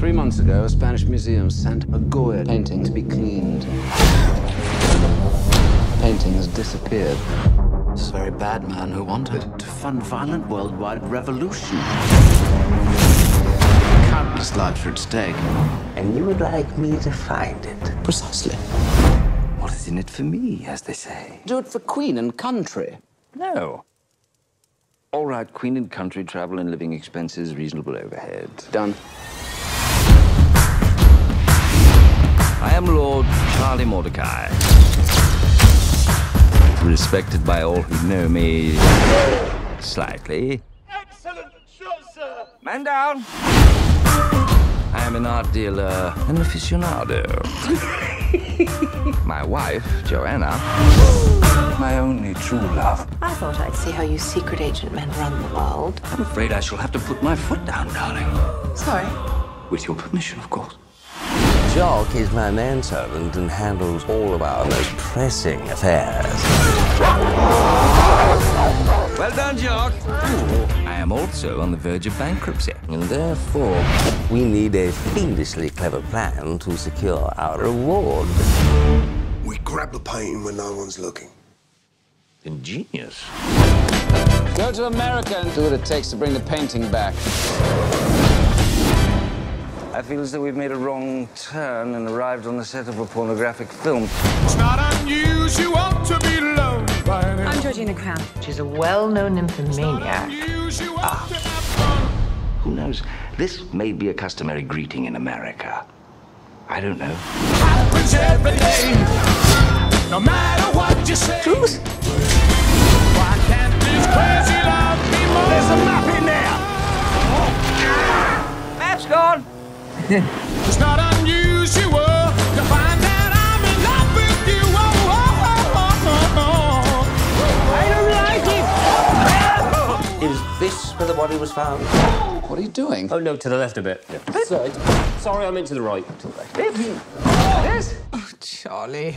Three months ago, a Spanish museum sent a Goya painting to be cleaned. painting has disappeared. This a very bad man who wanted to fund violent worldwide revolution. Countless lives are at stake. And you would like me to find it? Precisely. What is in it for me, as they say? Do it for Queen and country. No. All right, Queen and country, travel and living expenses, reasonable overhead. Done. Lord Charlie Mortdecai. Respected by all who know me slightly. Excellent shot, sir. Man down. I am an art dealer, an aficionado. my wife, Johanna, my only true love. I thought I'd see how you secret agent men run the world. I'm afraid I shall have to put my foot down, darling. Sorry. With your permission, of course. Jock is my manservant and handles all of our most pressing affairs. Well done, Jock. I am also on the verge of bankruptcy. And therefore, we need a fiendishly clever plan to secure our reward. We grab the painting when no one's looking. Ingenious. Go to America and do what it takes to bring the painting back. I feel as though we've made a wrong turn and arrived on the set of a pornographic film. It's not unusual to be loved by an I'm Georgina Crown. She's a well-known nymphomaniac. unusual ah. to have fun. Who knows? This may be a customary greeting in America. I don't know. Happens every day. No matter what you say. Truth. It's not unusual to find that I'm in love with you. Oh, oh, oh, oh, oh. oh. Is this where the body was found? What are you doing? Oh, no, to the left a bit. Sorry, sorry, I meant to the right. This, oh, Charlie.